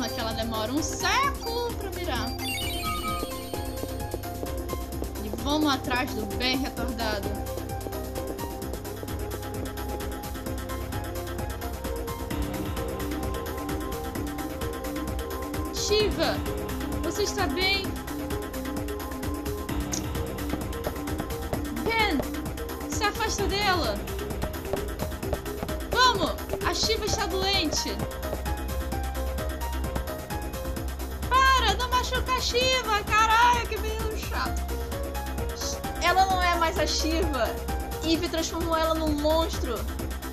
arma que ela demora um século pra virar. E vamos atrás do bem retardado. Shiva, você está bem? Ben, se afasta dela. Vamos, a Shiva está doente. A Shiva, caralho, que menino chato. Ela não é mais a Shiva. Eve transformou ela num monstro.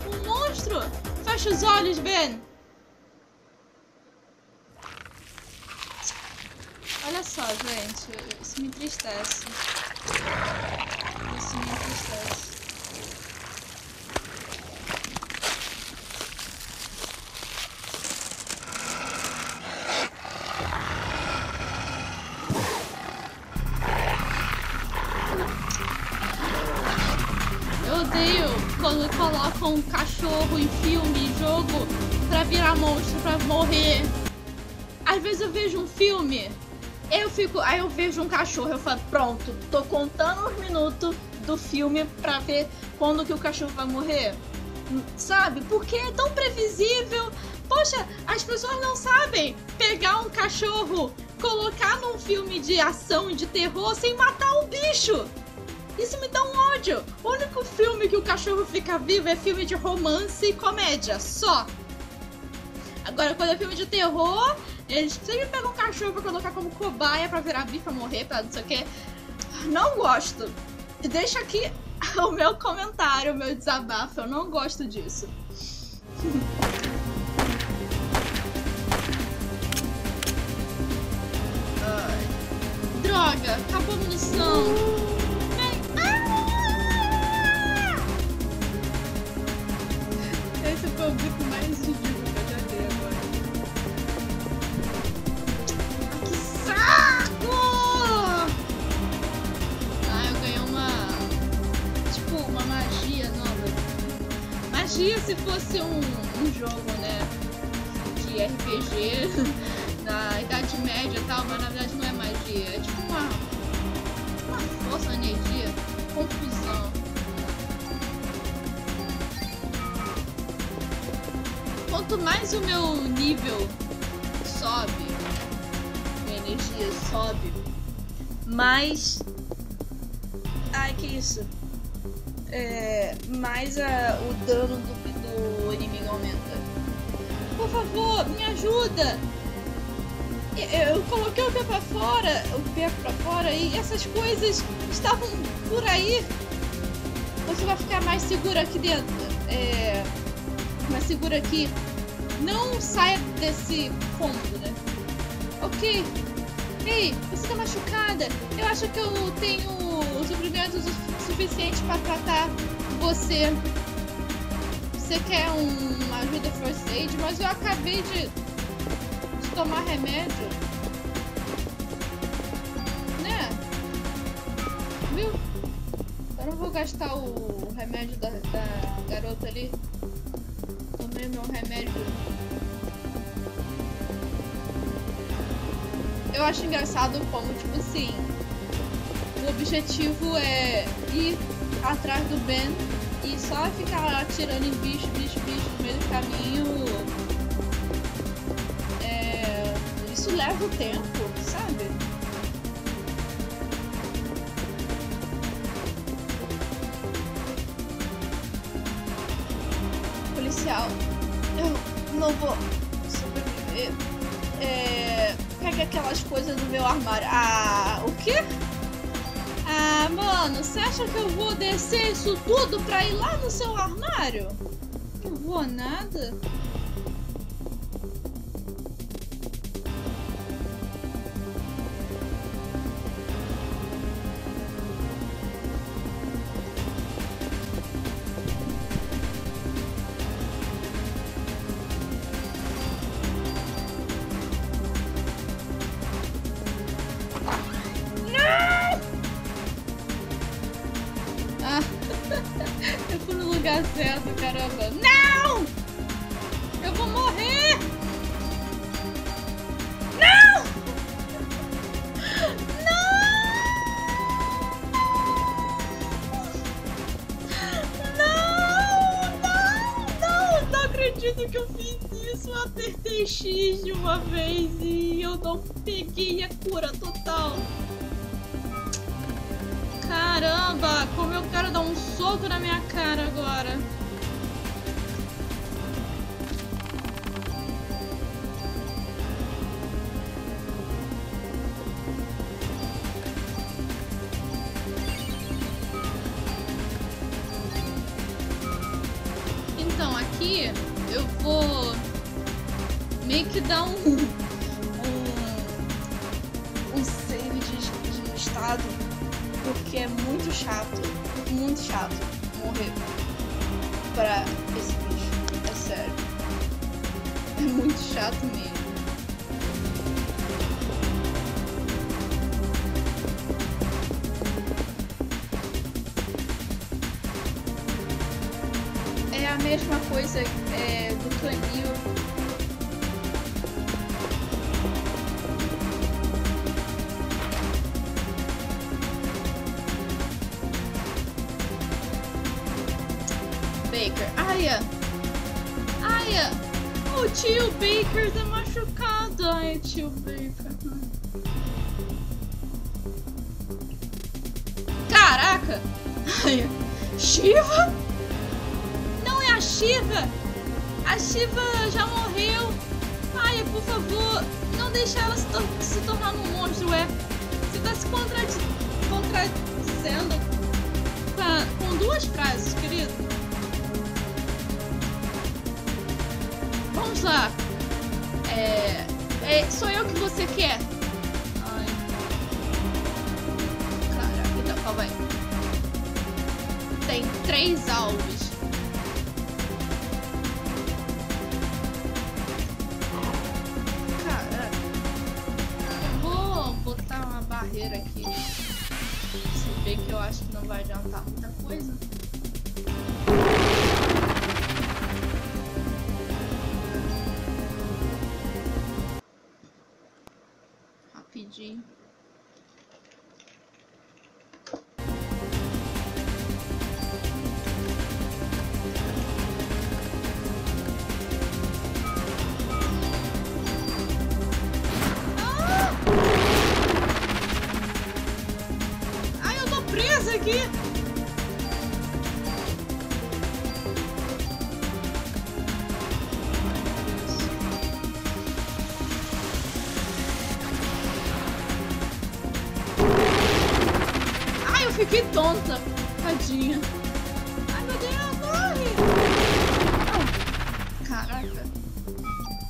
Um monstro. Fecha os olhos, Ben. Olha só, gente, isso me entristece. Isso me entristece. Em filme, em jogo, pra virar monstro, pra morrer. Às vezes eu vejo um filme, eu fico, aí eu vejo um cachorro, eu falo, pronto, tô contando os minutos do filme pra ver quando que o cachorro vai morrer. Sabe? Porque é tão previsível. Poxa, as pessoas não sabem pegar um cachorro, colocar num filme de ação e de terror sem matar o bicho. Isso me dá um ódio. O único filme que o cachorro fica vivo é filme de romance e comédia, só. Agora, quando é filme de terror, eles sempre pegam um cachorro pra colocar como cobaia pra virar pra morrer, pra não sei o que. Não gosto. Deixa aqui o meu comentário, o meu desabafo. Eu não gosto disso. Droga, acabou a munição. O bico mais ridículo que eu já dei agora. Que saco! Ah, eu ganhei uma. Tipo, uma magia nova. Magia se fosse um, um jogo, né? De RPG na Idade Média e tal, mas na verdade não é magia. É tipo uma. Uma força, energia. Confusão. Quanto mais o meu nível sobe, minha energia sobe, mais. Ai, que isso? É, mais a, o dano do, do inimigo aumenta. Por favor, me ajuda! Eu, coloquei o pé pra fora, o pé pra fora e essas coisas estavam por aí. Você vai ficar mais seguro aqui dentro. É, mais seguro aqui. Não saia desse cômodo, né? Ok. Ei, você tá machucada. Eu acho que eu tenho suprimentos o suficiente pra tratar você. Você quer um- uma ajuda first aid, mas eu acabei de, de tomar remédio. Né? Viu? Eu não vou gastar o remédio da, da garota ali. Meu remédio. Eu acho engraçado como, tipo assim, o objetivo é ir atrás do Ben e só ficar atirando em bicho, bicho, bicho no meio do caminho. É, isso leva o tempo, vou sobreviver. É... Pega aquelas coisas do meu armário. Ah, o quê? Ah, mano, você acha que eu vou descer isso tudo pra ir lá no seu armário? Não vou nada. X de uma vez e eu não peguei a cura total. Caramba, como eu quero dar um soco na minha cara agora. Então, aqui eu vou meio que dar um, um, um save de, de estado porque é muito chato, muito chato morrer pra esse bicho. É sério. É muito chato mesmo. É a mesma coisa é, do canil Aia! O tio Baker tá machucado. Ai, tio Baker. Caraca! Aia! Shiva? Não é a Shiva! A Shiva já morreu! Aia, por favor, não deixe ela se, tor se tornar um monstro, é? Você tá se contradizendo com, com duas frases, querido. Vamos lá. É, é, sou eu que você quer. Ai. Caraca, então calma aí. Tem três alvos. Caraca. Eu vou botar uma barreira aqui. Se bem que eu acho que não vai adiantar muita coisa.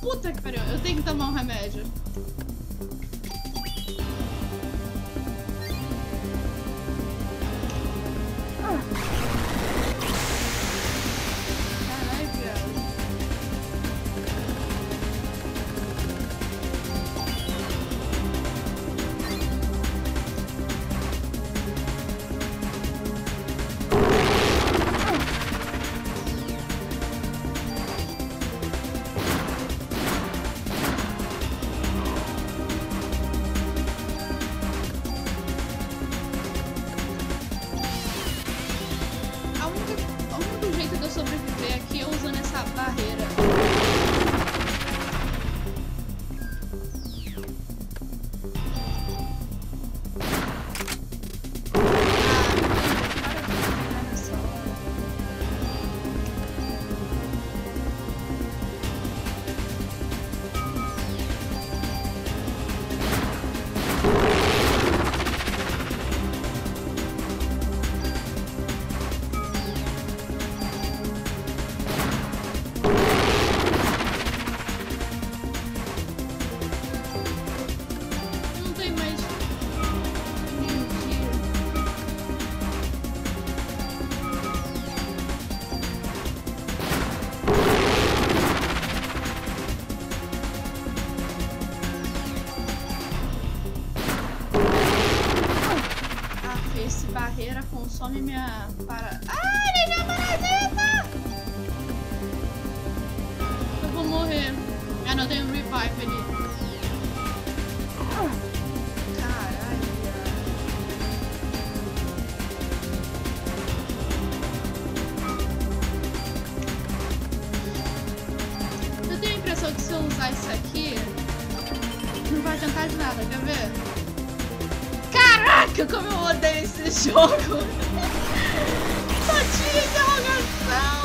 Puta que pariu, eu tenho que tomar um remédio. Barreira consome minha para. Ah, ele é parasita! Eu vou morrer. Ah, não, tem um revive ali. Eu tenho a impressão que se eu usar isso aqui, não vai adiantar de nada, quer ver? かカメ終わったりしてしょうが 立ち入れ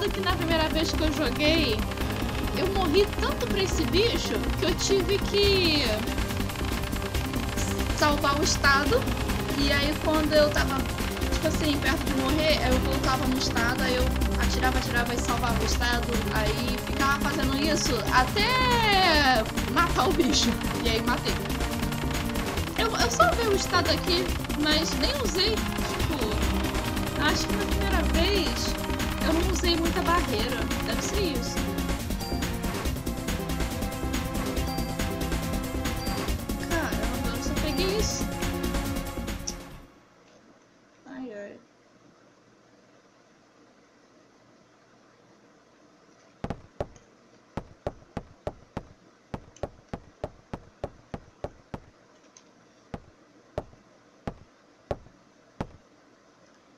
Engraçado que na primeira vez que eu joguei, eu morri tanto pra esse bicho que eu tive que salvar o estado. E aí quando eu tava, tipo assim, perto de morrer, eu voltava no estado, aí eu atirava, atirava e salvava o estado. Aí ficava fazendo isso até matar o bicho. E aí matei. Eu, eu salvei o estado aqui, mas nem usei, tipo, acho que na primeira vez eu não usei muita barreira. Deve ser isso. Caramba, eu só peguei isso. Ai, ai.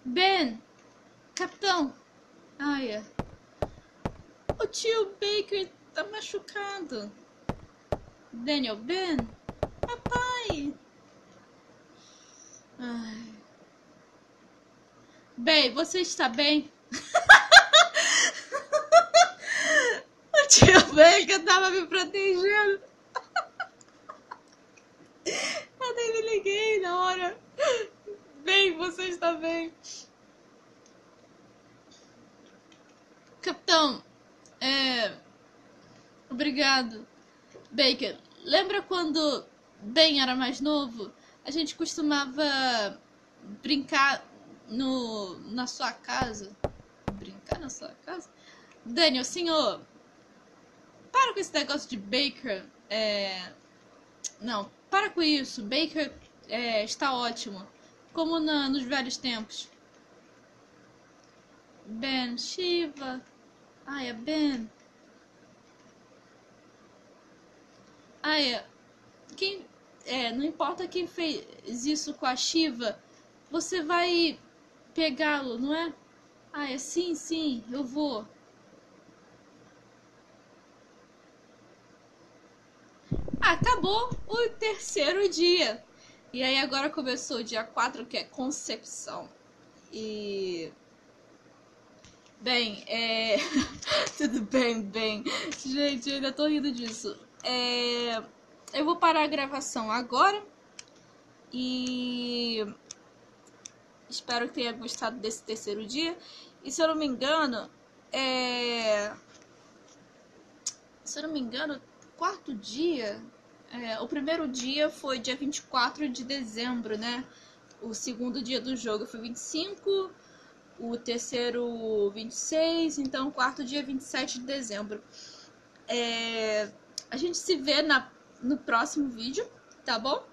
Ben! Capitão! Ai, é. O tio Baker tá machucado. Daniel, Ben! Papai! Ai. Bem, você está bem? o tio Baker tava me protegendo. Eu nem me liguei na hora. Bem, você está bem. Capitão, é. Obrigado. Baker, lembra quando Ben era mais novo? A gente costumava brincar no, na sua casa. Brincar na sua casa? Daniel, senhor, para com esse negócio de Baker. É... Não, para com isso. Baker é, está ótimo. Como na, nos velhos tempos. Ben, Shiva. Ai, é Ben. Ai, é. Quem. É, não importa quem fez isso com a Shiva, você vai pegá-lo, não é? Ah, é sim, sim, eu vou. Acabou o terceiro dia. E aí agora começou o dia 4, que é concepção. E Bem, é. Tudo bem, bem. Gente, eu ainda tô rindo disso. É... Eu vou parar a gravação agora. E. Espero que tenha gostado desse terceiro dia. E se eu não me engano, é. Se eu não me engano, quarto dia. É, o primeiro dia foi dia 24 de dezembro, né? O segundo dia do jogo foi 25 o terceiro 26, então quarto dia 27 de dezembro. É, a gente se vê na, no próximo vídeo, tá bom?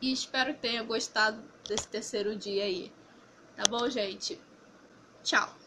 E espero que tenha gostado desse terceiro dia aí. Tá bom, gente? Tchau!